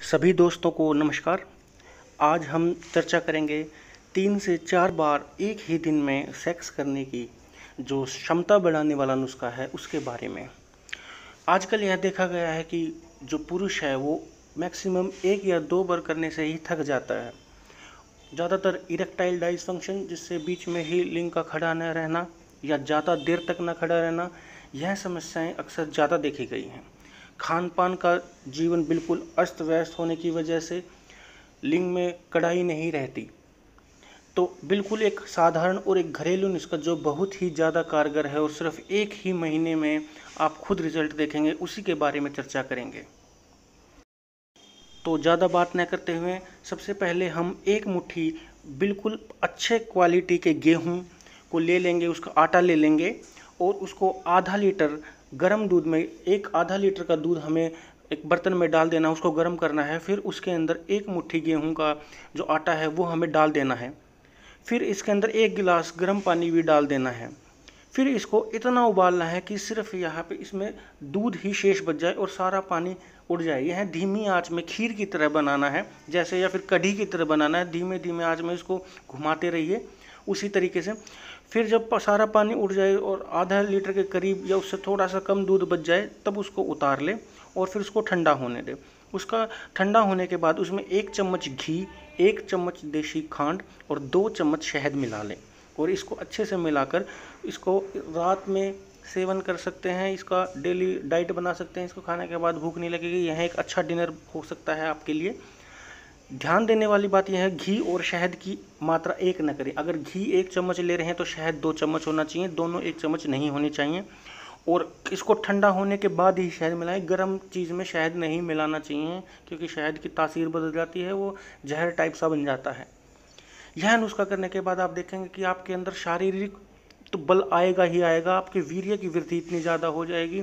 सभी दोस्तों को नमस्कार। आज हम चर्चा करेंगे तीन से चार बार एक ही दिन में सेक्स करने की, जो क्षमता बढ़ाने वाला नुस्खा है, उसके बारे में। आजकल यह देखा गया है कि जो पुरुष है, वो मैक्सिमम एक या दो बार करने से ही थक जाता है। ज़्यादातर इरेक्टाइल डाइसफंक्शन जिससे बीच में ही लिंग का खड़ा न रहना या ज़्यादा देर तक न खड़ा रहना, यह समस्याएँ अक्सर ज़्यादा देखी गई हैं। खान पान का जीवन बिल्कुल अस्त व्यस्त होने की वजह से लिंग में कड़ाई नहीं रहती। तो बिल्कुल एक साधारण और एक घरेलू नुस्खा जो बहुत ही ज़्यादा कारगर है और सिर्फ़ एक ही महीने में आप खुद रिज़ल्ट देखेंगे, उसी के बारे में चर्चा करेंगे। तो ज़्यादा बात न करते हुए सबसे पहले हम एक मुट्ठी बिल्कुल अच्छे क्वालिटी के गेहूँ को ले लेंगे, उसका आटा ले लेंगे। और उसको आधा लीटर गर्म दूध में, एक आधा लीटर का दूध हमें एक बर्तन में डाल देना उसको गर्म करना है, फिर उसके अंदर एक मुट्ठी गेहूँ का जो आटा है वो हमें डाल देना है। फिर इसके अंदर एक गिलास गर्म पानी भी डाल देना है। फिर इसको इतना उबालना है कि सिर्फ़ यहाँ पे इसमें दूध ही शेष बच जाए और सारा पानी उड़ जाए। यह धीमी आँच में खीर की तरह बनाना है, जैसे या फिर कढ़ी की तरह बनाना है। धीमे धीमे आँच में इसको घुमाते रहिए। उसी तरीके से फिर जब सारा पानी उड़ जाए और आधा लीटर के करीब या उससे थोड़ा सा कम दूध बच जाए, तब उसको उतार ले और फिर उसको ठंडा होने दे। उसका ठंडा होने के बाद उसमें एक चम्मच घी, एक चम्मच देसी खांड और दो चम्मच शहद मिला लें और इसको अच्छे से मिलाकर इसको रात में सेवन कर सकते हैं। इसका डेली डाइट बना सकते हैं। इसको खाने के बाद भूख नहीं लगेगी। यह एक अच्छा डिनर हो सकता है आपके लिए। ध्यान देने वाली बात यह है, घी और शहद की मात्रा एक न करें। अगर घी एक चम्मच ले रहे हैं तो शहद दो चम्मच होना चाहिए, दोनों एक चम्मच नहीं होने चाहिए। और इसको ठंडा होने के बाद ही शहद मिलाएँ। गर्म चीज़ में शहद नहीं मिलाना चाहिए, क्योंकि शहद की तासीर बदल जाती है, वो जहर टाइप सा बन जाता है। यह नुस्खा करने के बाद आप देखेंगे कि आपके अंदर शारीरिक तो बल आएगा ही आएगा, आपके वीर्य की वृद्धि इतनी ज़्यादा हो जाएगी।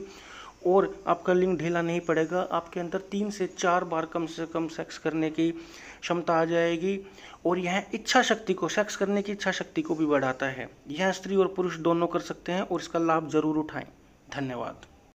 और आपका लिंग ढीला नहीं पड़ेगा, आपके अंदर तीन से चार बार कम से कम सेक्स करने की क्षमता आ जाएगी और यह इच्छा शक्ति को सेक्स करने की इच्छा शक्ति को भी बढ़ाता है। यह स्त्री और पुरुष दोनों कर सकते हैं और इसका लाभ ज़रूर उठाएँ। धन्यवाद।